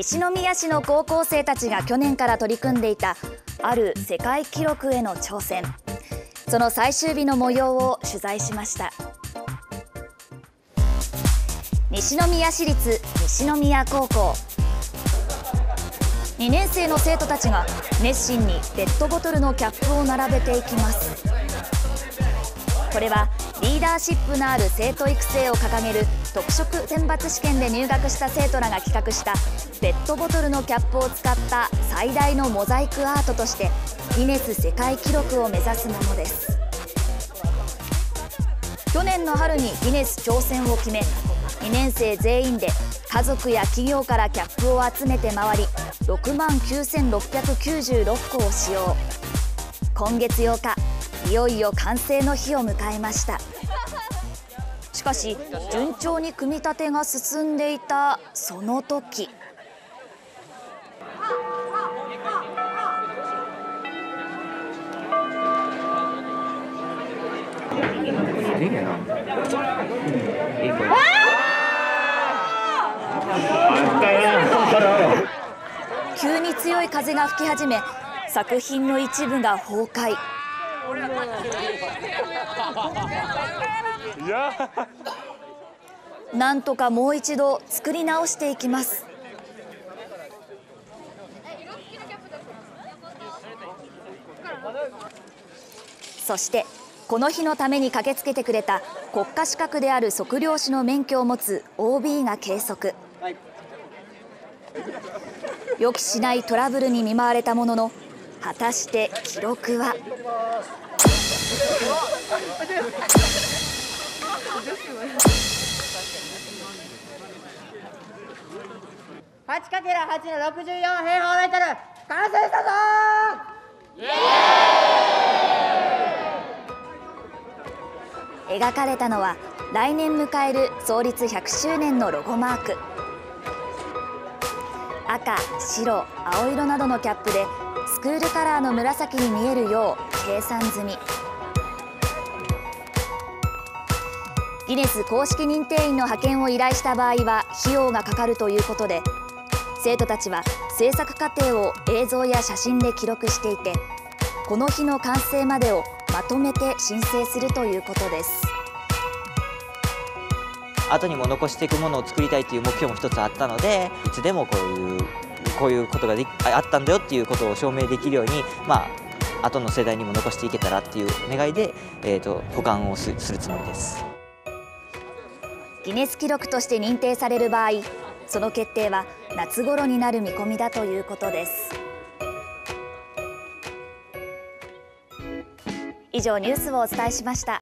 西宮市の高校生たちが去年から取り組んでいたある世界記録への挑戦。その最終日の模様を取材しました。西宮市立西宮高校。2年生の生徒たちが熱心にペットボトルのキャップを並べていきます。これはリーダーシップのある生徒育成を掲げる特色選抜試験で入学した生徒らが企画したペットボトルのキャップを使った最大のモザイクアートとしてギネス世界記録を目指すものです。去年の春にギネス挑戦を決め2年生全員で家族や企業からキャップを集めて回り6万9696個を使用。今月8日いよいよ完成の日を迎えました。かし順調に組み立てが進んでいたその時。急に強い風が吹き始め作品の一部が崩壊。なんとかもう一度作り直していきます。そしてこの日のために駆けつけてくれた国家資格である測量士の免許を持つ OB が計測。予期しないトラブルに見舞われたものの果たして記録は？8かけら8の64平方メートル完成したぞ描かれたのは来年迎える創立100周年のロゴマーク。赤白青色などのキャップでスクールカラーの紫に見えるよう計算済み。ギネス公式認定員の派遣を依頼した場合は費用がかかるということで生徒たちは制作過程を映像や写真で記録していてこの日の完成までをまとめて申請するということです。後にも残していくものを作りたいという目標も一つあったのでいつでもこういうこういうことがであったんだよっていうことを証明できるようにまあ後の世代にも残していけたらっていう願いで、えーと、保管をするつもりです。ギネス記録として認定される場合その決定は夏頃になる見込みだということです。以上ニュースをお伝えしました。